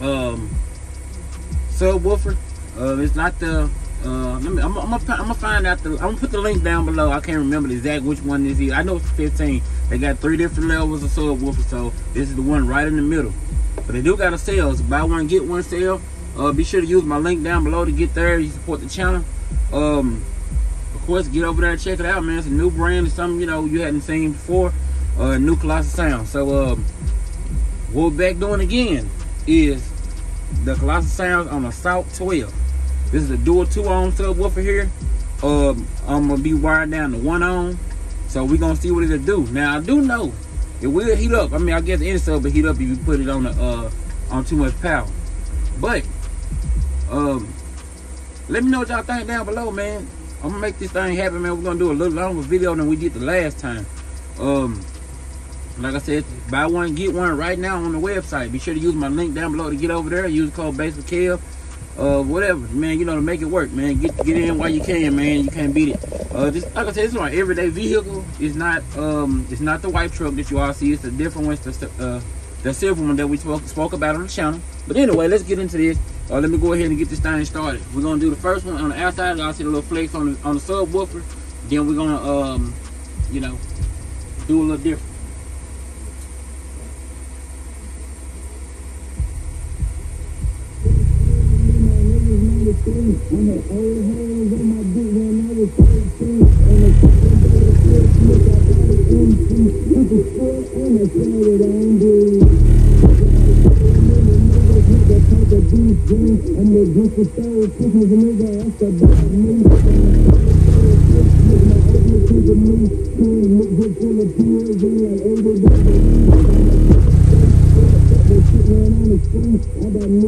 um subwoofer. Uh it's not the uh, let me, I'm, gonna, I'm gonna find out the. I'm gonna put the link down below. I can't remember the exact which one this is. I know it's 15. They got three different levels of subwoofer, so this is the one right in the middle. But they do got a sale. So buy one get one sale. Uh, be sure to use my link down below to get there. You support the channel. Um, of course, get over there and check it out, man. It's a new brand. It's something you know you hadn't seen before. Uh, new Colossal Sound. So um, we're back doing again is the Colossal Sounds on a Assault 12. This is a dual two ohm subwoofer here. Um, I'm gonna be wired down to one ohm. So we're gonna see what it'll do. Now I do know it will heat up. I mean, I guess any sub will heat up if you put it on the uh on too much power. But um, let me know what y'all think down below, man. I'm gonna make this thing happen, man. We're gonna do a little longer video than we did the last time. Um, like I said, buy one get one right now on the website. Be sure to use my link down below to get over there. Use code BassWithKev uh, whatever, man. You know, to make it work, man. Get get in while you can, man. You can't beat it. Uh, just like I said, it's my everyday vehicle. It's not um, it's not the white truck that you all see. It's a different one. It's the uh, the silver one that we spoke spoke about on the channel. But anyway, let's get into this. Uh, let me go ahead and get this thing started. We're gonna do the first one on the outside. Y'all see the little flakes on the on the subwoofer. Then we're gonna um, you know, do a little different. When the old hoes on my dick when I was 13 And the fucking better shit slick out the MC With the foot and the started on dude I'm the drink for third Christmas nigga, that's the bad news My ugly to the new King, look good of pills And like everybody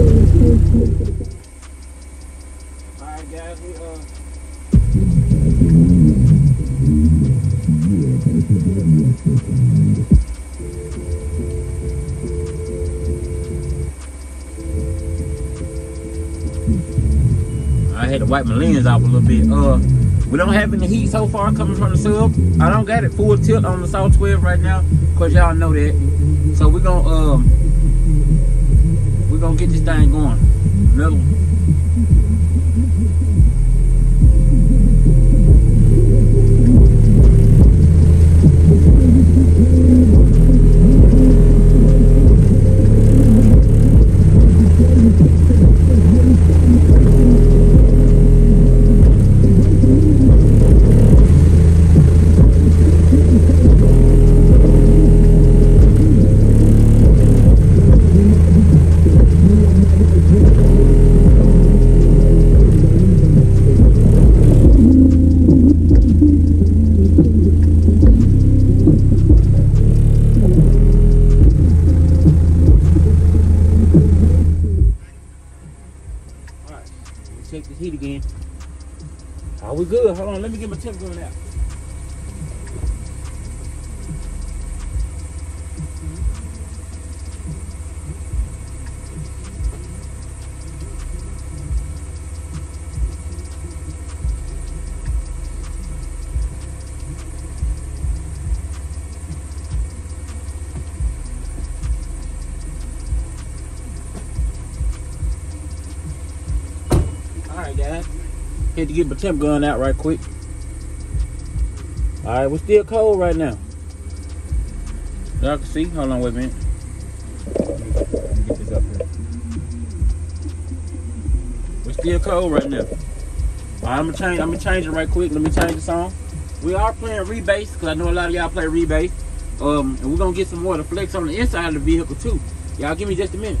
Alright guys, we uh I had to wipe my lens off a little bit. Uh, we don't have any heat so far coming from the sub. I don't got it full tilt on the Assault 12 right now, cause y'all know that. So we're gonna um, gonna get this thing going. Another one. Had to get my temp gun out right quick. Alright, we're still cold right now. Y'all can see. Hold on, wait a minute. Here. Still cold right now. I'm gonna change. I'm gonna change it right quick. Let me change the song. We are playing rebase because I know a lot of y'all play rebase. Um, and we're gonna get some more to flex on the inside of the vehicle too. Y'all give me just a minute.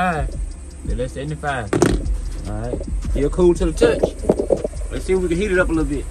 75. Still at 75. All right. Still cool to the touch. Let's see if we can heat it up a little bit.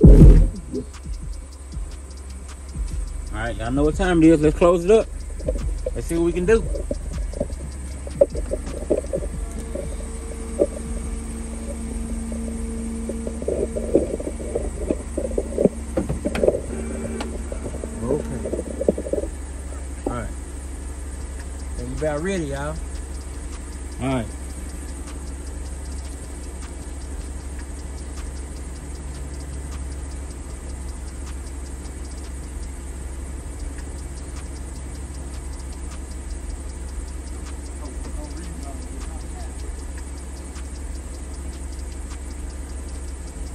All right, y'all know what time it is. Let's close it up. Let's see what we can do. Okay. All right. And you about ready, y'all. All right.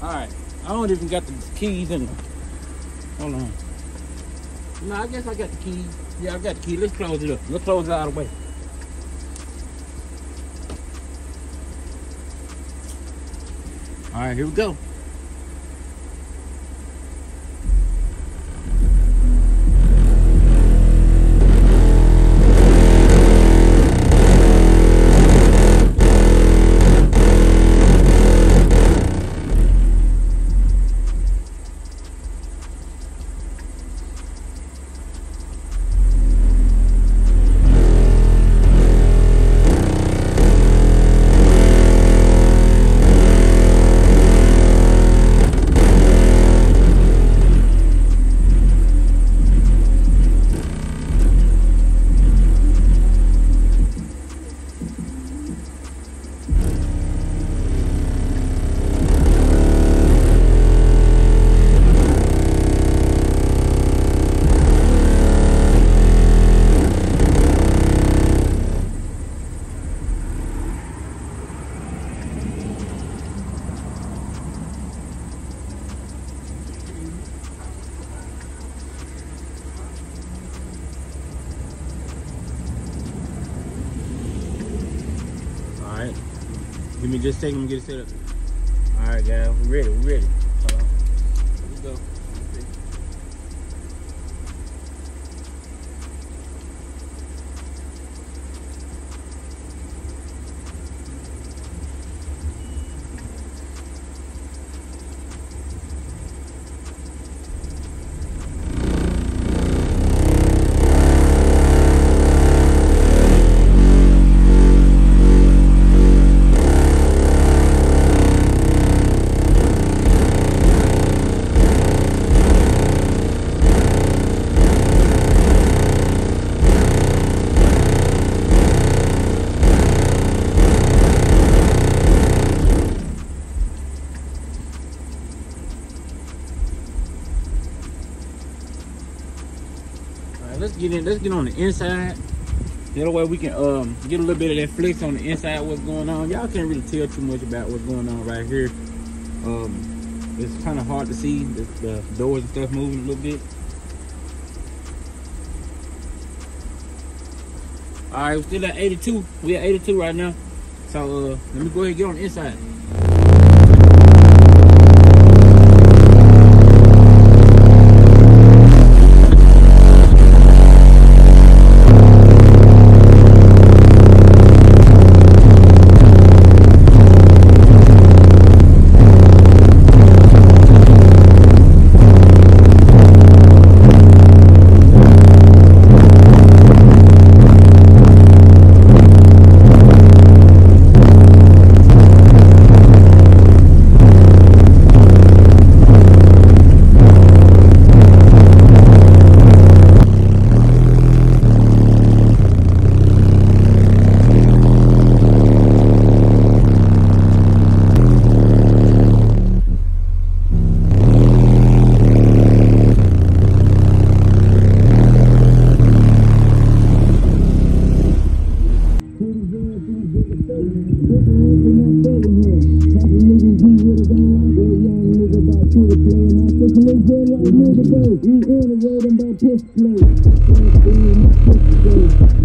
All right. I don't even got the keys in. Hold on. No, I guess I got the key. Yeah, I got the key. Let's close it up. Let's close it out of the way. All right, here we go. Me just take second and get it set up. All right, guys. we're ready. We're ready. Hold on. Here we go. looking on the inside. That way we can um, get a little bit of that flex on the inside what's going on. Y'all can't really tell too much about what's going on right here. Um, it's kind of hard to see the, the doors and stuff moving a little bit. All right, we're still at 82. We at 82 right now. So uh, let me go ahead and get on the inside. We on the road and in this cold on the you.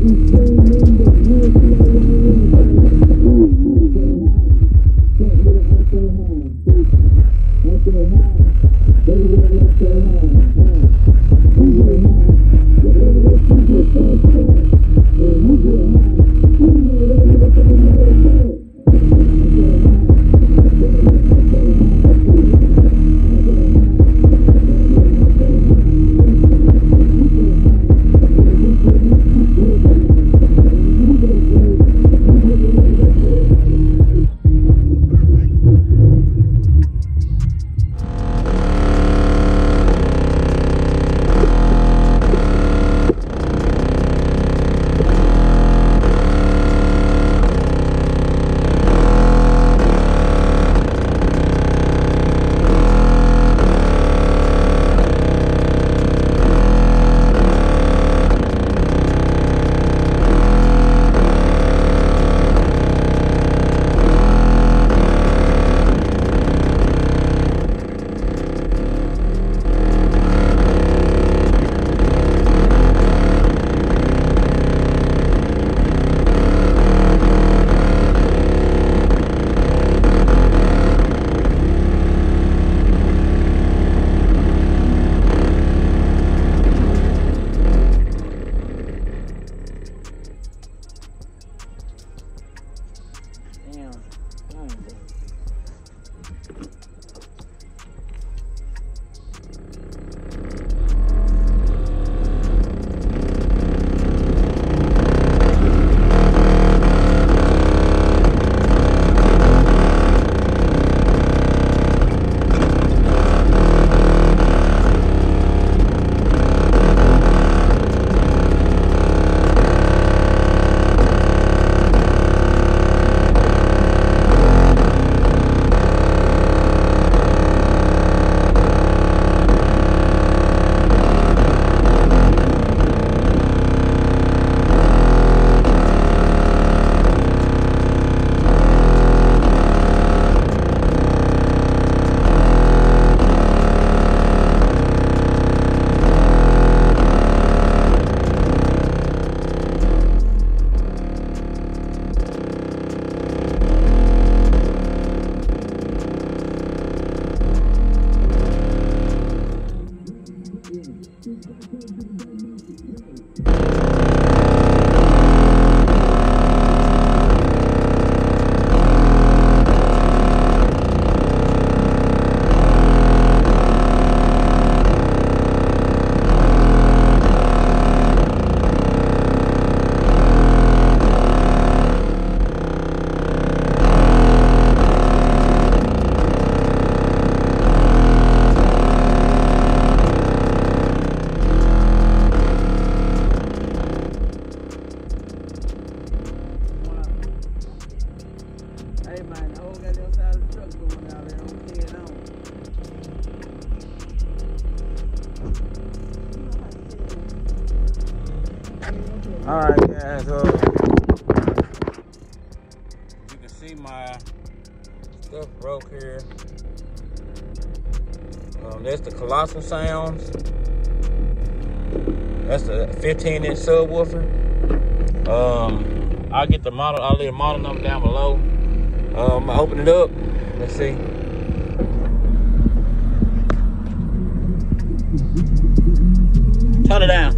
on the Colossal Sounds. That's a 15 inch subwoofer. Um, I'll get the model, I'll leave the model number down below. Um, I open it up. Let's see. Turn it down.